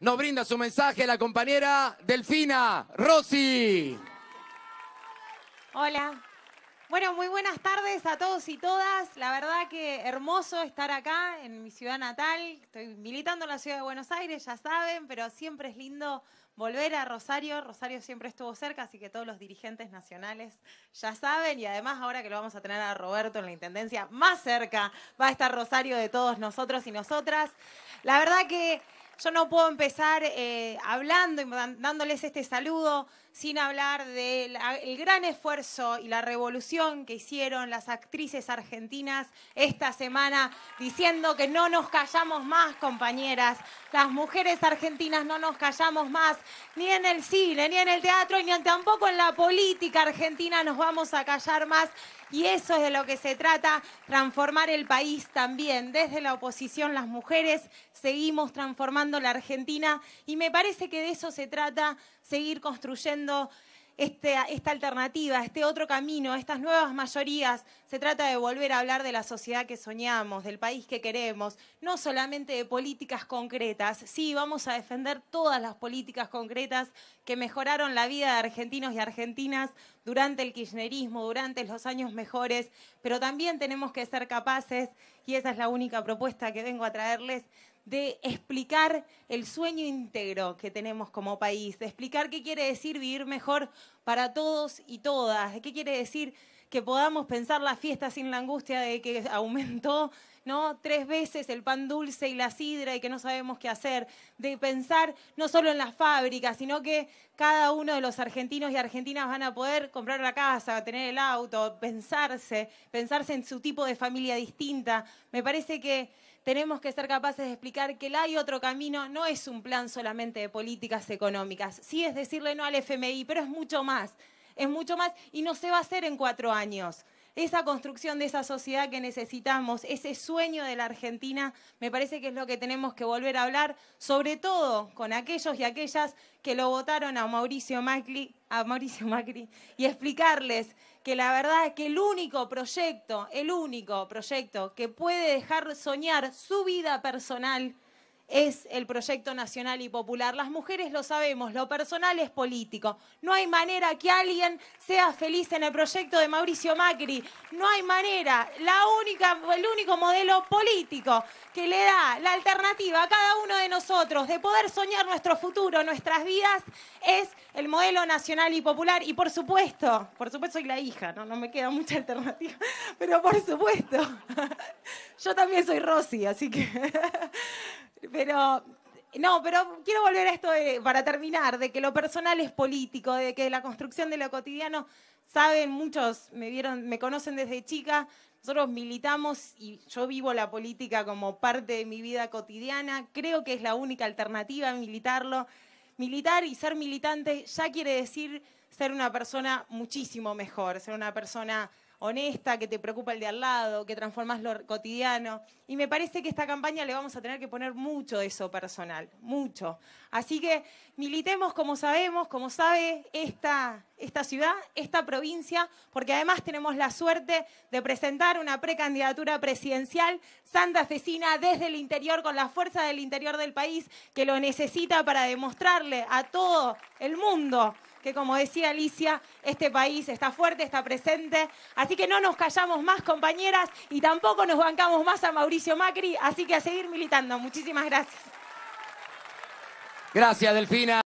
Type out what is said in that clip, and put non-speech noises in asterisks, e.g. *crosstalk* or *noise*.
nos brinda su mensaje la compañera Delfina Rossi. Hola. Bueno, muy buenas tardes a todos y todas. La verdad que hermoso estar acá en mi ciudad natal. Estoy militando en la ciudad de Buenos Aires, ya saben, pero siempre es lindo volver a Rosario. Rosario siempre estuvo cerca, así que todos los dirigentes nacionales ya saben. Y además ahora que lo vamos a tener a Roberto en la Intendencia, más cerca va a estar Rosario de todos nosotros y nosotras. La verdad que yo no puedo empezar eh, hablando y dándoles este saludo sin hablar del gran esfuerzo y la revolución que hicieron las actrices argentinas esta semana, diciendo que no nos callamos más, compañeras. Las mujeres argentinas no nos callamos más, ni en el cine, ni en el teatro, ni tampoco en la política argentina nos vamos a callar más. Y eso es de lo que se trata, transformar el país también. Desde la oposición, las mujeres seguimos transformando la Argentina y me parece que de eso se trata, seguir construyendo este, esta alternativa, este otro camino, estas nuevas mayorías. Se trata de volver a hablar de la sociedad que soñamos, del país que queremos, no solamente de políticas concretas. Sí, vamos a defender todas las políticas concretas que mejoraron la vida de argentinos y argentinas durante el kirchnerismo, durante los años mejores, pero también tenemos que ser capaces, y esa es la única propuesta que vengo a traerles, de explicar el sueño íntegro que tenemos como país, de explicar qué quiere decir vivir mejor para todos y todas, de qué quiere decir que podamos pensar la fiesta sin la angustia de que *laughs* aumentó ¿no? tres veces el pan dulce y la sidra y que no sabemos qué hacer, de pensar no solo en las fábricas, sino que cada uno de los argentinos y argentinas van a poder comprar la casa, tener el auto, pensarse, pensarse en su tipo de familia distinta. Me parece que tenemos que ser capaces de explicar que el hay otro camino no es un plan solamente de políticas económicas. Sí es decirle no al FMI, pero es mucho más. Es mucho más y no se va a hacer en cuatro años. Esa construcción de esa sociedad que necesitamos, ese sueño de la Argentina, me parece que es lo que tenemos que volver a hablar, sobre todo con aquellos y aquellas que lo votaron a Mauricio Macri, a Mauricio Macri y explicarles que la verdad es que el único proyecto, el único proyecto que puede dejar soñar su vida personal es el proyecto nacional y popular. Las mujeres lo sabemos, lo personal es político. No hay manera que alguien sea feliz en el proyecto de Mauricio Macri. No hay manera. La única, el único modelo político que le da la alternativa a cada uno de nosotros de poder soñar nuestro futuro, nuestras vidas, es el modelo nacional y popular. Y por supuesto, por supuesto soy la hija, no, no me queda mucha alternativa, pero por supuesto, *laughs* yo también soy Rosy, así que *laughs* pero no, pero quiero volver a esto para terminar, de que lo personal es político, de que la construcción de lo cotidiano, saben, muchos me vieron, me conocen desde chica, nosotros militamos y yo vivo la política como parte de mi vida cotidiana, creo que es la única alternativa militarlo. Militar y ser militante ya quiere decir ser una persona muchísimo mejor, ser una persona honesta, que te preocupa el de al lado, que transformas lo cotidiano. Y me parece que esta campaña le vamos a tener que poner mucho de eso personal, mucho. Así que militemos como sabemos, como sabe esta, esta ciudad, esta provincia, porque además tenemos la suerte de presentar una precandidatura presidencial santafesina desde el interior, con la fuerza del interior del país, que lo necesita para demostrarle a todo el mundo que como decía Alicia, este país está fuerte, está presente. Así que no nos callamos más, compañeras, y tampoco nos bancamos más a Mauricio Macri, así que a seguir militando. Muchísimas gracias. Gracias, Delfina.